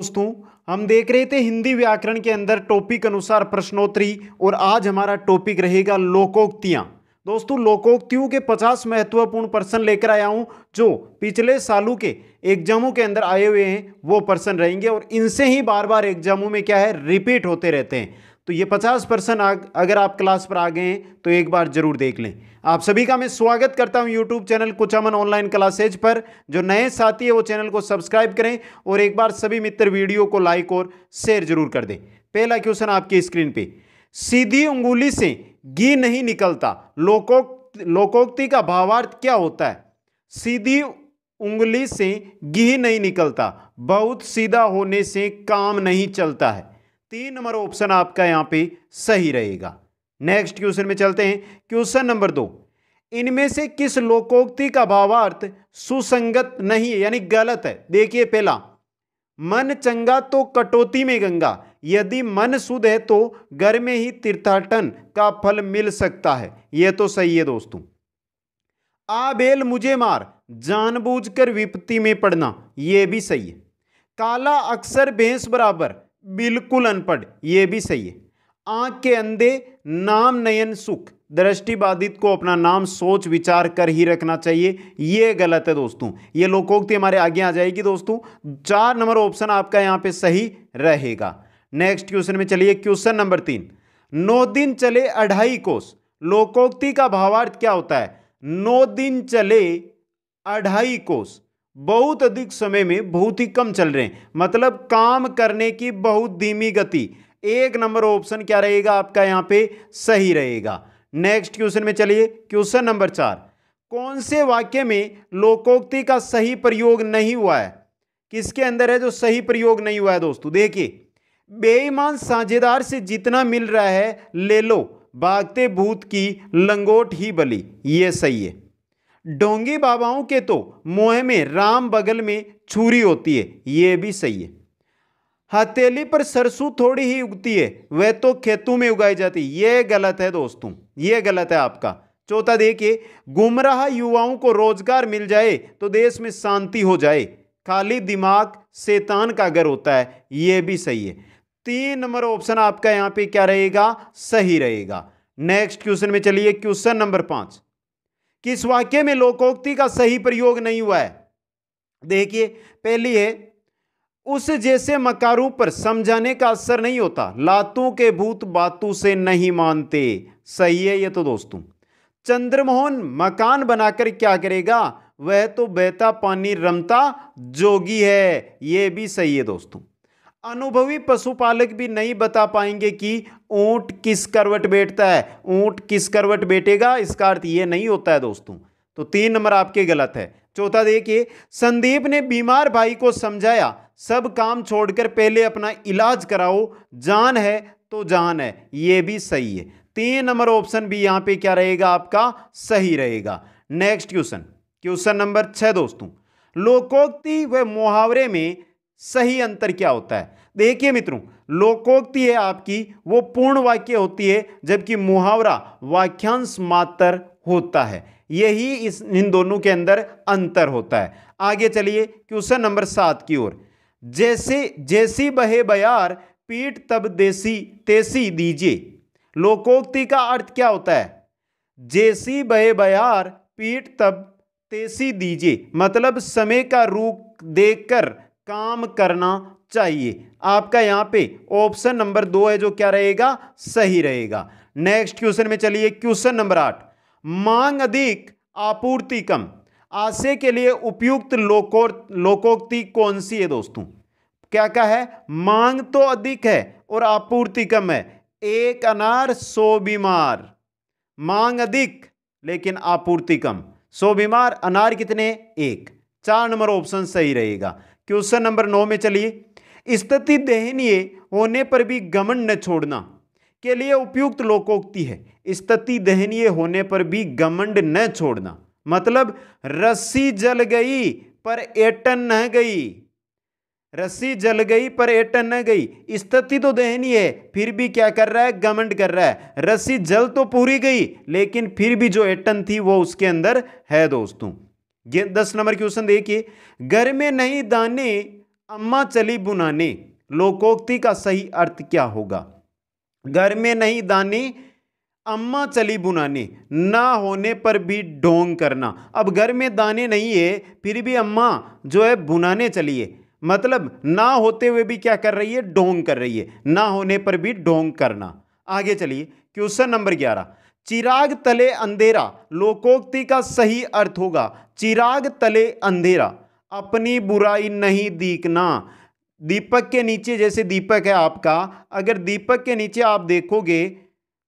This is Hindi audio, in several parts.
दोस्तों, हम देख रहे थे हिंदी व्याकरण के अंदर टॉपिक अनुसार प्रश्नोत्तरी और आज हमारा टॉपिक रहेगा लोकोक्तियाँ। दोस्तों, लोकोक्तियों के 50 महत्वपूर्ण प्रश्न लेकर आया हूँ, जो पिछले सालों के एग्जामों के अंदर आए हुए हैं, वो प्रश्न रहेंगे और इनसे ही बार बार एग्जामों में क्या है, रिपीट होते रहते हैं। तो ये पचास परसेंट अगर आप क्लास पर आ गए हैं तो एक बार ज़रूर देख लें। आप सभी का मैं स्वागत करता हूँ YouTube channel Kuchaman online classes पर। जो नए साथी है वो चैनल को सब्सक्राइब करें और एक बार सभी मित्र वीडियो को लाइक और शेयर ज़रूर कर दें। पहला क्वेश्चन आपकी स्क्रीन पे। सीधी उंगुली से घी नहीं निकलता। लोकोक्त, लोकोक्ति का भावार्थ क्या होता है? सीधी उंगली से घी नहीं निकलता। बहुत सीधा होने से काम नहीं चलता है। तीन नंबर ऑप्शन आपका यहाँ पे सही रहेगा। नेक्स्ट क्वेश्चन में चलते हैं। क्वेश्चन नंबर दो। इनमें से किस लोकोक्ति का भावार्थ सुसंगत नहीं है, यानी गलत है? देखिए पहला, मन चंगा तो कटौती में गंगा, यदि मन शुद्ध है तो घर में ही तीर्थाटन का फल मिल सकता है। यह तो सही है दोस्तों। आ बेल मुझे मार, जानबूझकर विपत्ति में पड़ना यह भी सही है। काला अक्सर भैंस बराबर बिल्कुल अनपढ़, ये भी सही है। आँख के अंधे, नाम नयन सुख दृष्टिबाधित को अपना नाम सोच विचार कर ही रखना चाहिए, ये गलत है दोस्तों। ये लोकोक्ति हमारे आगे आ जाएगी दोस्तों। चार नंबर ऑप्शन आपका यहाँ पे सही रहेगा। नेक्स्ट क्वेश्चन में चलिए, क्वेश्चन नंबर तीन। नौ दिन चले अढ़ाई कोस। लोकोक्ति का भावार्थ क्या होता है? नौ दिन चले अढ़ाई कोस। बहुत अधिक समय में बहुत ही कम चल रहे हैं। मतलब काम करने की बहुत धीमी गति। एक नंबर ऑप्शन क्या रहेगा आपका यहाँ पे? सही रहेगा। नेक्स्ट क्वेश्चन में चलिए। क्वेश्चन नंबर चार। कौन से वाक्य में लोकोक्ति का सही प्रयोग नहीं हुआ है? किसके अंदर है जो सही प्रयोग नहीं हुआ है दोस्तों? देखिए, बेईमान साझेदार से जितना मिल रहा है, ले लो। भागते भूत की लंगोट ही बली। ये सही है। डोंगी बाबाओं के तो मोह में राम बगल में छुरी होती है, ये भी सही है। हथेली पर सरसों थोड़ी ही उगती है, वह तो खेतों में उगाई जाती है। ये गलत है दोस्तों, ये गलत है आपका। चौथा देखिए, गुमराह युवाओं को रोज़गार मिल जाए तो देश में शांति हो जाए। खाली दिमाग शैतान का घर होता है, ये भी सही है। तीन नंबर ऑप्शन आपका यहाँ पे क्या रहेगा? सही रहेगा। नेक्स्ट क्वेश्चन में चलिए, क्वेश्चन नंबर पाँच। किस वाक्य में लोकोक्ति का सही प्रयोग नहीं हुआ है? देखिए, पहली है, उस जैसे मकारू पर समझाने का असर नहीं होता। लातों के भूत बातों से नहीं मानते। सही है ये तो दोस्तों। चंद्रमोहन मकान बनाकर क्या करेगा? वह तो बहता पानी रमता जोगी है। ये भी सही है दोस्तों। अनुभवी पशुपालक भी नहीं बता पाएँगे कि ऊँट किस करवट बैठता है। ऊँट किस करवट बैठेगा इसका अर्थ ये नहीं होता है दोस्तों। तो तीन नंबर आपके गलत है। चौथा देखिए, संदीप ने बीमार भाई को समझाया, सब काम छोड़कर पहले अपना इलाज कराओ, जान है तो जान है, ये भी सही है। तीन नंबर ऑप्शन भी यहाँ पे क्या रहेगा आपका, सही रहेगा। नेक्स्ट क्वेश्चन क्वेश्चन नंबर छह दोस्तों, लोकोक्ति व मुहावरे में सही अंतर क्या होता है? देखिए मित्रों, लोकोक्ति है आपकी, वो पूर्ण वाक्य होती है, जबकि मुहावरा वाक्यांश मात्र होता है। यही इस, इन दोनों के अंदर अंतर होता है। आगे चलिए, क्वेश्चन नंबर सात की ओर। जैसे, जैसी बहे बयार, पीठ तब देसी, तेसी दीजिए। लोकोक्ति का अर्थ क्या होता है? जैसी बहे बयार, पीठ तब तेसी दीजिए। मतलब समय का रूप देखकर काम करना चाहिए। आपका यहाँ पे ऑप्शन नंबर दो है जो क्या रहेगा? सही रहेगा। नेक्स्ट क्वेश्चन में चलिए क्वेश्चन नंबर आठ। मांग अधिक, आपूर्ति कम। आशय के लिए उपयुक्त लोको, लोकोक्ति कौन सी है दोस्तों? क्या क्या है? मांग तो अधिक है और आपूर्ति कम है। एक अनार, सौ बीमार। मांग अधिक, लेकिन आपूर्ति कम। सौ बीमार, अनार कितने? एक। चार नंबर ऑप्शन सही रहेगा। क्वेश्चन नंबर नौ में चलिए। स्थिति दहनीय होने पर भी गमन न छोड़ना के लिए उपयुक्त लोकोक्ति है। स्थिति दहनीय होने पर भी गमंड न छोड़ना। मतलब रस्सी जल गई पर एटन न गई। रस्सी जल गई पर एटन न गई। स्थिति तो दहनी है, फिर भी क्या कर रहा है? गमंड कर रहा है। रस्सी जल तो पूरी गई, लेकिन फिर भी जो एटन थी वो उसके अंदर है दोस्तों। दस नंबर क्वेश्चन देखिए। घर में नहीं दाने, अम्मा चली बुनाने। लोकोक्ति का सही अर्थ क्या होगा? घर में नहीं दाने, अम्मा चली बुनाने। ना होने पर भी ढोंग करना। अब घर में दाने नहीं है, फिर भी अम्मा जो है बुनाने चलिए मतलब ना होते हुए भी क्या कर रही है? ढोंग कर रही है। ना होने पर भी ढोंग करना। आगे चलिए। क्वेश्चन नंबर ग्यारह। चिराग तले अंधेरा। लोकोक्ति का सही अर्थ होगा। चिराग तले अंधेरा, अपनी बुराई नहीं दीखना। दीपक के नीचे, जैसे दीपक है आपका, अगर दीपक के नीचे आप देखोगे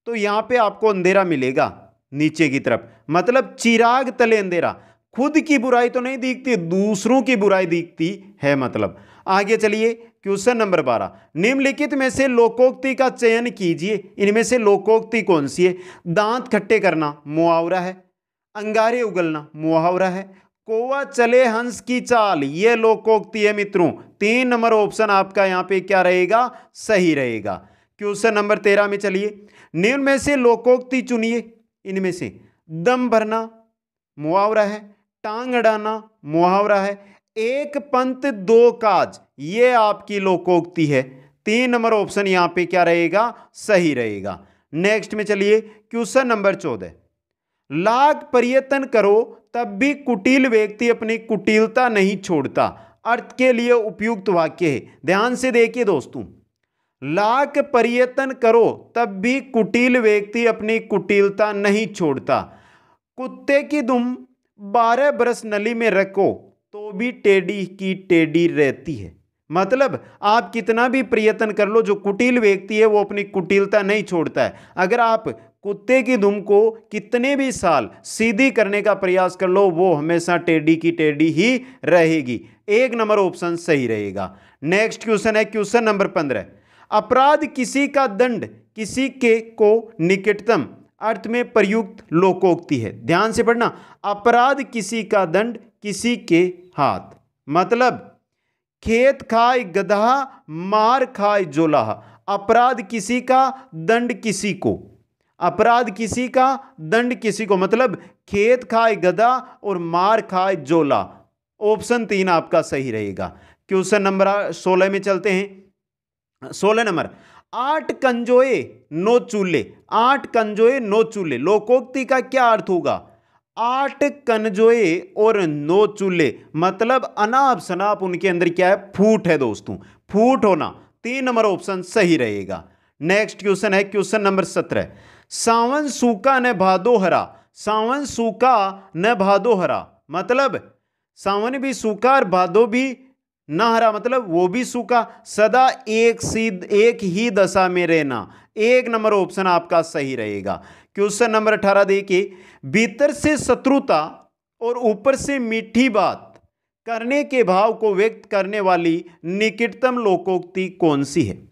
तो यहाँ पे आपको अंधेरा मिलेगा, नीचे की तरफ़। मतलब चिराग तले अंधेरा, खुद की बुराई तो नहीं दिखती, दूसरों की बुराई दिखती है मतलब। आगे चलिए, क्वेश्चन नंबर बारह। निम्नलिखित में से लोकोक्ति का चयन कीजिए। इनमें से लोकोक्ति कौन सी है? दांत खट्टे करना मुआवरा है। अंगारे उगलना मुहावरा है। कोवा चले हंस की चाल, ये लोकोक्ति है मित्रों। तीन नंबर ऑप्शन आपका यहाँ पे क्या रहेगा? सही रहेगा। क्वेश्चन नंबर तेरह में चलिए। निम्न में से लोकोक्ति चुनिए। इनमें से दम भरना मुहावरा है। टांग अड़ाना मुहावरा है। एक पंथ दो काज, ये आपकी लोकोक्ति है। तीन नंबर ऑप्शन यहाँ पे क्या रहेगा? सही रहेगा। नेक्स्ट में चलिए। क्वेश्चन नंबर चौदह। लाख प्रयत्न करो, तब भी कुटिल व्यक्ति अपनी कुटिलता नहीं छोड़ता। अर्थ के लिए उपयुक्त वाक्य है। ध्यान से देखिए दोस्तों। लाख प्रयत्न करो, तब भी कुटिल व्यक्ति अपनी कुटिलता नहीं छोड़ता। कुत्ते की दुम बारह बरस नली में रखो तो भी टेडी की टेडी रहती है। मतलब आप कितना भी प्रयत्न कर लो, जो कुटिल व्यक्ति है, वो अपनी कुटिलता नहीं छोड़ता है। अगर आप कुत्ते की दुम को कितने भी साल सीधी करने का प्रयास कर लो, वो हमेशा टेढ़ी की टेढ़ी ही रहेगी। एक नंबर ऑप्शन सही रहेगा। नेक्स्ट क्वेश्चन है, क्वेश्चन नंबर पंद्रह। अपराध किसी का दंड, किसी के को निकटतम अर्थ में प्रयुक्त लोकोक्ति है। ध्यान से पढ़ना, अपराध किसी का दंड, किसी के हाथ। मतलब खेत खाए गधा मार खाए जोलाहा। अपराध किसी का, दंड किसी को। अपराध किसी का, दंड किसी को मतलब खेत खाए गधा और मार खाए जोला। ऑप्शन तीन आपका सही रहेगा। क्वेश्चन नंबर सोलह में चलते हैं। सोलह नंबर, आठ कंजोए, नो चूल्हे। आठ कंजोए, नो चूल्हे। लोकोक्ति का क्या अर्थ होगा? आठ कनजोए और नो चूल्हे। मतलब अनाप शनाप उनके अंदर क्या है? फूट है दोस्तों। फूट होना। तीन नंबर ऑप्शन सही रहेगा। नेक्स्ट क्वेश्चन है, क्वेश्चन नंबर सत्रह। सावन सूखा न भादो हरा। सावन सूखा न भादो हरा। मतलब सावन भी सूखा और भादो भी न हरा। मतलब वो भी सूखा। सदा एक सीध, एक ही दशा में रहना। एक नंबर ऑप्शन आपका सही रहेगा। क्वेश्चन नंबर अठारह देखिए। भीतर से शत्रुता और ऊपर से मीठी बात करने के भाव को व्यक्त करने वाली निकटतम लोकोक्ति कौन सी है?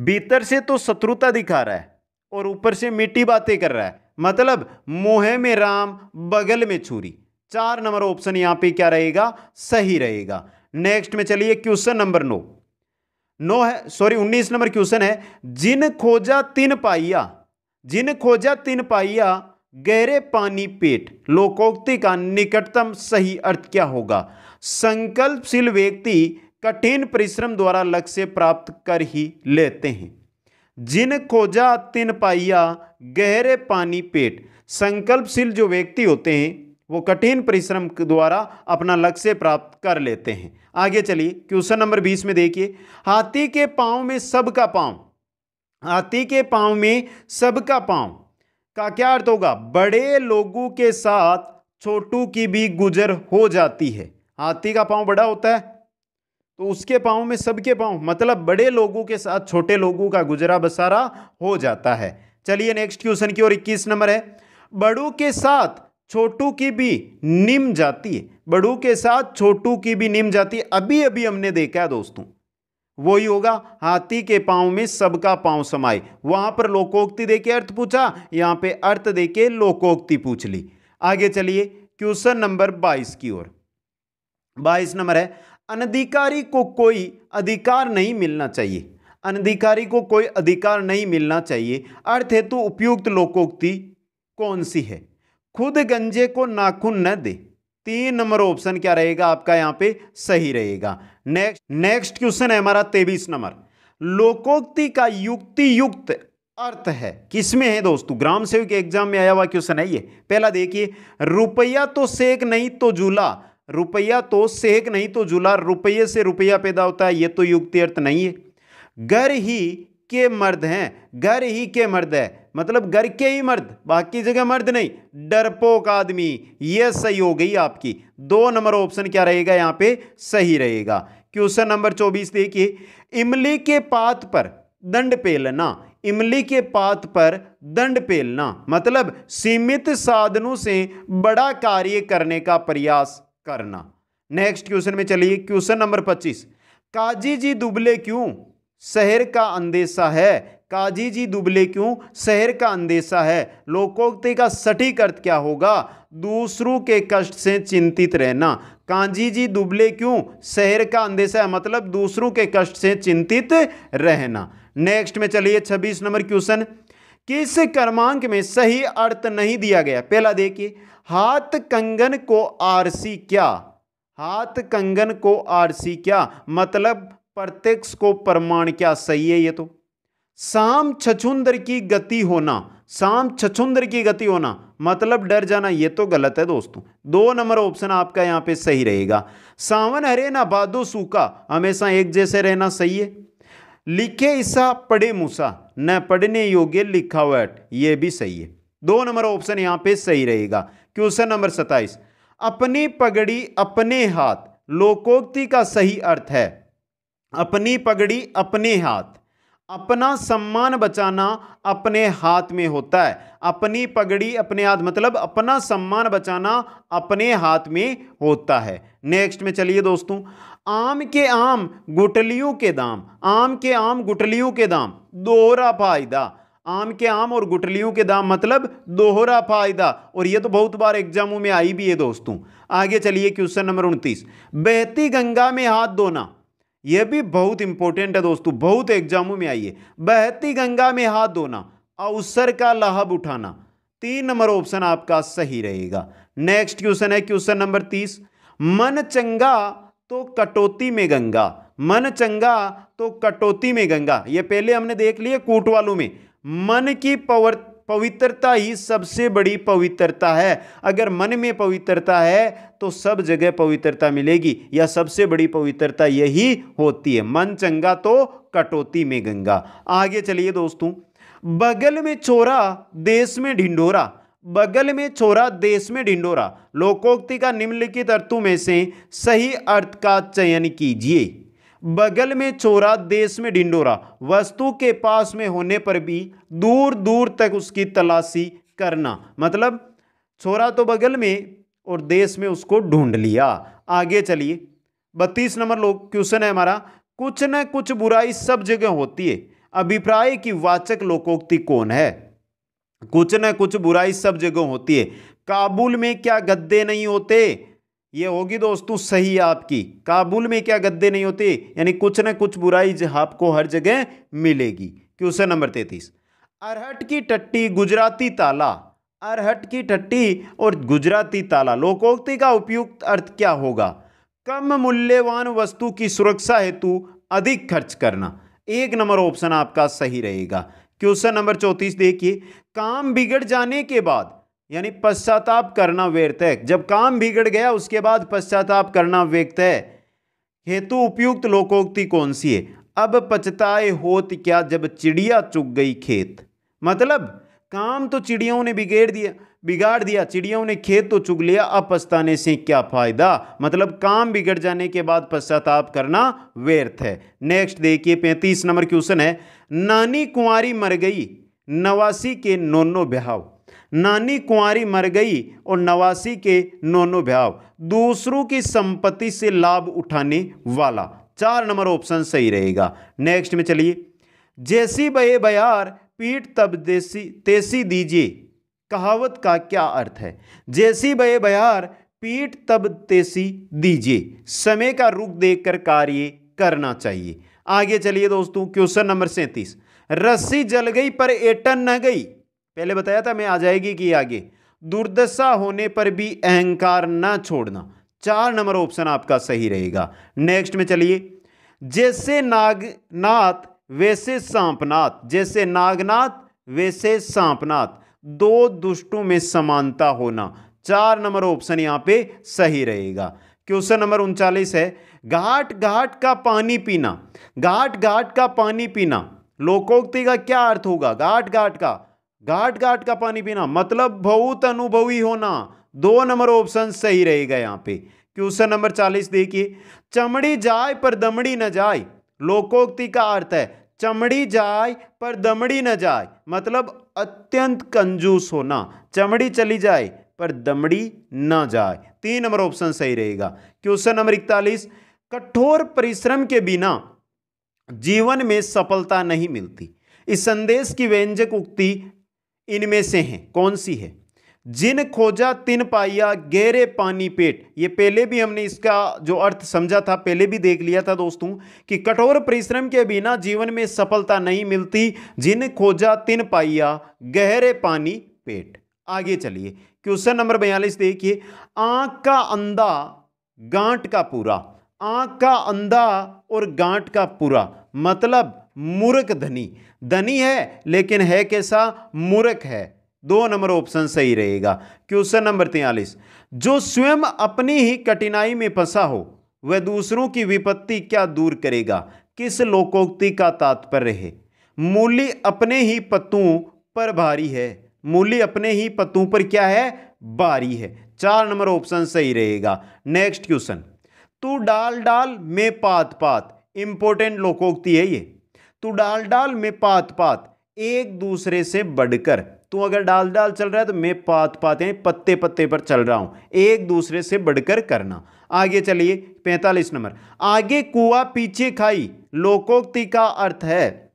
भीतर से तो शत्रुता दिखा रहा है। और ऊपर से मीठी बातें कर रहा है। मतलब मोहे में राम, बगल में छुरी। चार नंबर ऑप्शन यहाँ पे क्या रहेगा? सही रहेगा। नेक्स्ट में चलिए क्वेश्चन नंबर नो। नो है सॉरी उन्नीस नंबर क्वेश्चन है। जिन खोजा तीन पाइया, जिन खोजा तीन पाइया, गहरे पानी पेट, लोकोक्ति का निकटतम सही अर्थ क्या होगा? संकल्पशील व्यक्ति कठिन परिश्रम द्वारा लक्ष्य प्राप्त कर ही लेते हैं। जिन खोजा तिन पाइया गहरे पानी पेट, संकल्पशील जो व्यक्ति होते हैं, वो कठिन परिश्रम द्वारा अपना लक्ष्य प्राप्त कर लेते हैं। आगे चलिए, क्वेश्चन नंबर बीस में देखिए। हाथी के पाँव में सबका पाँव। हाथी के पाँव में सबका पाँव। का क्या अर्थ होगा? बड़े लोगों के साथ छोटू की भी गुजर हो जाती है। हाथी का पाँव बड़ा होता है तो उसके पाँव में सबके पाँव मतलब बड़े लोगों के साथ छोटे लोगों का गुजरा बसारा हो जाता है। चलिए नेक्स्ट क्वेश्चन की ओर, इक्कीस नंबर है। बड़ू के साथ छोटू की भी निम जाती है। बड़ू के साथ छोटू की भी निम जाती है। अभी अभी हमने देखा है दोस्तों, वही होगा, हाथी के पाँव में सबका पाँव समाये। वहाँ पर लोकोक्ति देके अर्थ पूछा, यहाँ पे अर्थ देके लोकोक्ति पूछ ली। आगे चलिए क्वेश्चन नंबर बाईस की ओर। बाईस नंबर है अनधिकारी को कोई अधिकार नहीं मिलना चाहिए। अनधिकारी को कोई अधिकार नहीं मिलना चाहिए। अर्थ हेतु उपयुक्त लोकोक्ति कौन सी है? खुद गंजे को नाखून न दे। तीन नंबर ऑप्शन क्या रहेगा? आपका यहाँ पे सही रहेगा। नेक्स्ट नेक्स्ट क्वेश्चन है हमारा तेईस नंबर। लोकोक्ति का युक्ति युक्त अर्थ है। किसमें है दोस्तों? ग्राम सेवक एग्ज़ाम में आया हुआ क्वेश्चन है ये। पहला देखिए, रुपया तो सेक नहीं तो झूला रुपया तो सेक नहीं तो झूला रुपये से रुपया पैदा होता है, ये तो युक्ति अर्थ नहीं है। घर ही के मर्द हैं, घर ही के मर्द है मतलब घर के ही मर्द, बाकी जगह मर्द नहीं, डरपोक आदमी, ये सही हो गई आपकी। दो नंबर ऑप्शन क्या रहेगा यहाँ पे? सही रहेगा। क्वेश्चन नंबर चौबीस देखिए, इमली के पात पर दंड पेलना, इमली के पात पर दंड पेलना मतलब सीमित साधनों से बड़ा कार्य करने का प्रयास। करना। नेक्स्ट क्वेश्चन में चलिए क्वेश्चन नंबर पच्चीस। काजी जी दुबले क्यों? शहर का अंदेशा है। काजी जी दुबले क्यों? शहर का अंदेशा है। लोकोक्ति का सटीक अर्थ क्या होगा? दूसरों के कष्ट से चिंतित रहना। काजी जी दुबले क्यों? शहर का अंदेशा है मतलब दूसरों के कष्ट से चिंतित रहना। नेक्स्ट में चलिए, छब्बीस नंबर क्वेश्चन किस क्रमांक में सही अर्थ नहीं दिया गया? पहला देखिए। हाथ कंगन को आरसी क्या? हाथ कंगन को आरसी क्या? मतलब प्रत्यक्ष को प्रमाण क्या? सही है ये तो। शाम छछुंदर की गति होना। शाम छछुंदर की गति होना। मतलब डर जाना, ये तो गलत है दोस्तों। दो नंबर ऑप्शन आपका यहाँ पे सही रहेगा। सावन हरे ना बादो सूखा। हमेशा एक जैसे रहना सही है। लिखे ईसा, पढ़े मूसा। न पढ़ने योग्य लिखा लिखावट ये भी सही है। दो नंबर ऑप्शन यहाँ पे सही रहेगा। क्वेश्चन नंबर सत्ताईस अपनी पगड़ी, अपने हाथ। लोकोक्ति का सही अर्थ है, अपनी पगड़ी, अपने हाथ। अपना सम्मान बचाना अपने हाथ में होता है। अपनी पगड़ी, अपने हाथ मतलब अपना सम्मान बचाना अपने हाथ में होता है। नेक्स्ट में चलिए दोस्तों। आम के आम, गुटलियों के दाम। आम के आम, गुटलियों के दाम। दोहरा फ़ायदा। आम के आम और गुटलियों के दाम मतलब दोहरा फ़ायदा। और ये तो बहुत बार एग्जामों में आई भी है दोस्तों। आगे चलिए क्वेश्चन नंबर उनतीस। बहती गंगा में हाथ धोना। यह भी बहुत इंपॉर्टेंट है दोस्तों, बहुत एग्जामों में आई है। बहती गंगा में हाथ धोना अवसर का लाभ उठाना। तीन नंबर ऑप्शन आपका सही रहेगा। नेक्स्ट क्वेश्चन है क्वेश्चन नंबर तीस। मन चंगा तो कटौती में गंगा। मन चंगा तो कटौती में गंगा। ये पहले हमने देख लिया कूट वालों में। मन की पवर, पवित्रता ही सबसे बड़ी पवित्रता है। अगर मन में पवित्रता है तो सब जगह पवित्रता मिलेगी। या सबसे बड़ी पवित्रता यही होती है। मन चंगा तो कटौती में गंगा। आगे चलिए दोस्तों। बगल में चोरा देश में ढिंडोरा बगल में छोरा, देश में ढिंडोरा लोकोक्ति का निम्नलिखित अर्थों में से सही अर्थ का चयन कीजिए। बगल में चोरा, देश में ढिंडोरा वस्तु के पास में होने पर भी दूर दूर तक उसकी तलाशी करना। मतलब छोरा तो बगल में और देश में उसको ढूंढ लिया। आगे चलिए। बत्तीस नंबर लोग, क्वेश्चन है हमारा, कुछ न कुछ बुराई सब जगह होती है। अभिप्राय की वाचक लोकोक्ति कौन है? कुछ न कुछ बुराई सब जगह होती है। काबुल में क्या गद्दे नहीं होते? ये होगी दोस्तों सही आपकी। काबुल में क्या गद्दे नहीं होते? यानी कुछ ना कुछ बुराई आपको हर जगह मिलेगी। क्वेश्चन नंबर तैतीस। अरहट की टट्टी, गुजराती ताला। अरहट की टट्टी और गुजराती ताला। लोकोक्ति का उपयुक्त अर्थ क्या होगा? कम मूल्यवान वस्तु की सुरक्षा हेतु अधिक खर्च करना। एक नंबर ऑप्शन आपका सही रहेगा। क्वेश्चन नंबर चौतीस देखिए। काम बिगड़ जाने के बाद यानी पश्चाताप करना व्यर्थ है। जब काम बिगड़ गया, उसके बाद पश्चाताप करना व्यक्त है। हेतु उपयुक्त लोकोक्ति कौन सी है? अब पछताए होत क्या जब चिड़िया चुग गई खेत? मतलब काम तो चिड़ियों ने बिगड़ दिया, बिगाड़ दिया, चिड़ियों ने खेत तो चुग लिया, अब पछताने से क्या फ़ायदा? मतलब काम बिगड़ जाने के बाद पश्चाताप करना व्यर्थ है। नेक्स्ट देखिए, पैंतीस नंबर क्वेश्चन है, नानी कुंवारी मर गई, नवासी के नोनो ब्याह। नानी कुंवारी मर गई और नवासी के नोनो भाव दूसरों की संपत्ति से लाभ उठाने वाला। चार नंबर ऑप्शन सही रहेगा। नेक्स्ट में चलिए। जैसी बहे बयार, पीठ तब देसी, तेसी दीजिए। कहावत का क्या अर्थ है? जैसी बहे बयार, पीठ तब तेसी दीजिए। समय का रुख देखकर कार्य करना चाहिए। आगे चलिए दोस्तों, क्वेश्चन नंबर सैंतीस। रस्सी जल गई पर एटन न गई। पहले बताया था मैं आ जाएगी कि आगे। दुर्दशा होने पर भी अहंकार न छोड़ना। चार नंबर ऑप्शन आपका सही रहेगा। नेक्स्ट में चलिए। जैसे नागनाथ वैसे सांपनाथ। जैसे नागनाथ, वैसे सांपनाथ। दो दुष्टों में समानता होना। चार नंबर ऑप्शन यहाँ पे सही रहेगा। क्वेश्चन नंबर उनचालीस है। घाट घाट का पानी पीना। घाट घाट का पानी पीना। लोकोक्ति का क्या अर्थ होगा? घाट घाट का। घाट घाट का पानी पीना मतलब बहुत अनुभवी होना। दो नंबर ऑप्शन सही रहेगा यहाँ पे। क्वेश्चन नंबर चालीस देखिए। चमड़ी जाए पर दमड़ी न जाए लोकोक्ति का अर्थ है, चमड़ी जाए पर दमड़ी न जाए मतलब अत्यंत कंजूस होना। चमड़ी चली जाए पर दमड़ी न जाए तीन नंबर ऑप्शन सही रहेगा। क्वेश्चन नंबर इकतालीस। कठोर परिश्रम के बिना जीवन में सफलता नहीं मिलती। इस संदेश की व्यंजक उक्ति इनमें से है। कौन सी है? जिन खोजा तिन पाइया गहरे पानी पेट। ये पहले भी हमने इसका जो अर्थ समझा था, पहले भी देख लिया था दोस्तों, कि कठोर परिश्रम के बिना जीवन में सफलता नहीं मिलती। जिन खोजा तिन पाइया गहरे पानी पेट। आगे चलिए। क्वेश्चन नंबर बयालीस देखिए। आँख का अंधा, गांठ का पूरा। आँख का अंधा और गांठ का पूरा। मतलब मूर्ख धनी। धनी है, लेकिन है कैसा? मूर्ख है। दो नंबर ऑप्शन सही रहेगा। क्वेश्चन नंबर तैयलीस जो स्वयं अपनी ही कठिनाई में फंसा हो, वह दूसरों की विपत्ति क्या दूर करेगा? किस लोकोक्ति का तात्पर्य है? मूली अपने ही पत्तों पर भारी है। मूली अपने ही पत्तों पर क्या है? भारी है। चार नंबर ऑप्शन सही रहेगा। Next question. तू डाल डाल में पात पात। इंपॉर्टेंट लोकोक्ति है ये। तू डाल डाल, में पात पात। एक दूसरे से बढ़कर। तू अगर डाल डाल चल रहा है तो मैं पात पाते हैं पत्ते पत्ते पर चल रहा हूँ। एक दूसरे से बढ़कर करना। आगे चलिए, पैंतालीस नंबर। आगे कुआ पीछे खाई। लोकोक्ति का अर्थ है,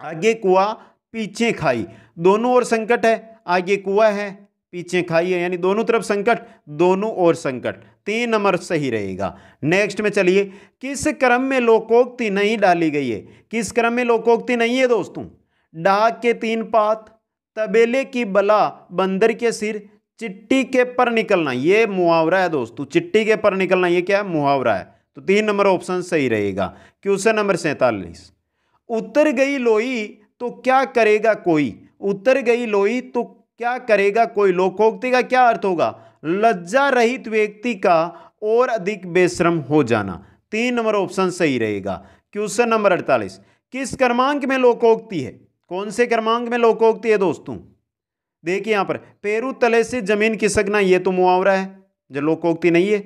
आगे कुआ पीछे खाई। दोनों ओर संकट है, आगे कुआ है। पीछे खाई है यानी दोनों तरफ़ संकट, दोनों ओर संकट, तीन नंबर सही रहेगा। नेक्स्ट में चलिए, किस क्रम में लोकोक्ति नहीं डाली गई है? किस क्रम में लोकोक्ति नहीं है दोस्तों? डाक के तीन पात, तबेले की बला, बंदर के सिर, चिट्टी के पर निकलना, ये मुहावरा है दोस्तों, चिट्टी के पर निकलना, ये क्या है मुहावरा है? तो तीन नंबर ऑप्शन सही रहेगा, क्वेश्चन नंबर सैतालीस। उतर गई लोई तो क्या करेगा कोई? उतर गई लोई तो क्या करेगा कोई? लोकोक्ति का क्या अर्थ होगा? लज्जा रहित व्यक्ति का और अधिक बेश्रम हो जाना। तीन नंबर ऑप्शन सही रहेगा। क्वेश्चन नंबर अड़तालीस। किस क्रमांक में लोकोक्ति है? कौन से क्रमांक में लोकोक्ति है दोस्तों? देखिए यहाँ पर, पेरू तले से ज़मीन खिसकना, ये तो मुआवरा है, जो लोकोक्ति नहीं है।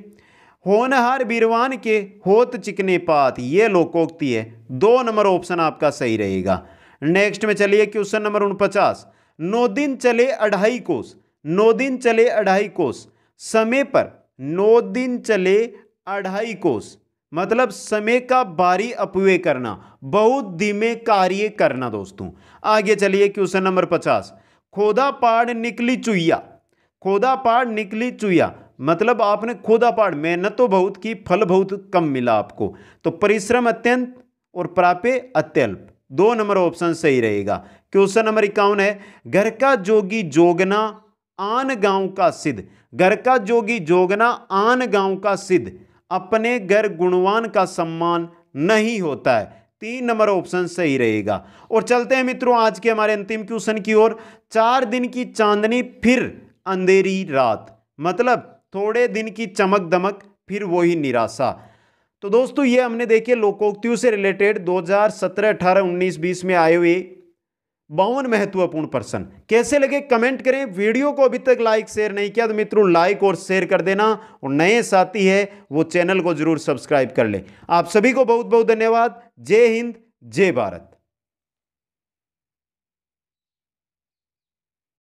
होनहार बीरवान के होत चिकने पात, ये लोकोक्ति है। दो नंबर ऑप्शन आपका सही रहेगा। नेक्स्ट में चलिए क्वेश्चन नंबर उनपचास। नौ दिन चले अढ़ाई कोस, नौ दिन चले अढ़ाई कोस, समय पर नौ दिन चले अढ़ाई कोस। मतलब समय का बारी अपव्य करना, बहुत धीमे कार्य करना दोस्तों। आगे चलिए क्वेश्चन नंबर पचास। खोदा पाड़ निकली चुईया खोदा पाड़ निकली चुईया मतलब आपने खोदा पाड़, मेहनत तो बहुत की, फल बहुत कम मिला आपको। तो परिश्रम अत्यंत और प्राप्य अत्यल्प। दो नंबर ऑप्शन सही रहेगा। क्वेश्चन नंबर इक्यावन है? घर का जोगी जोगना आन गाँव का सिद्ध। घर का जोगी जोगना आन गाँव का सिद्ध। अपने घर गुणवान का सम्मान नहीं होता है। तीन नंबर ऑप्शन सही रहेगा। और चलते हैं मित्रों आज के हमारे अंतिम क्वेश्चन की ओर। चार दिन की चांदनी फिर अंधेरी रात। मतलब थोड़े दिन की चमक दमक फिर वही निराशा। तो दोस्तों ये हमने देखे लोकोक्तियों से रिलेटेड 2017, 18, 19, 20 में आए हुए बावन महत्वपूर्ण प्रश्न कैसे लगे? कमेंट करें। वीडियो को अभी तक लाइक शेयर नहीं किया तो मित्रों लाइक और शेयर कर देना। और नए साथी है, वो चैनल को ज़रूर सब्सक्राइब कर ले। आप सभी को बहुत बहुत धन्यवाद। जय हिंद, जय भारत।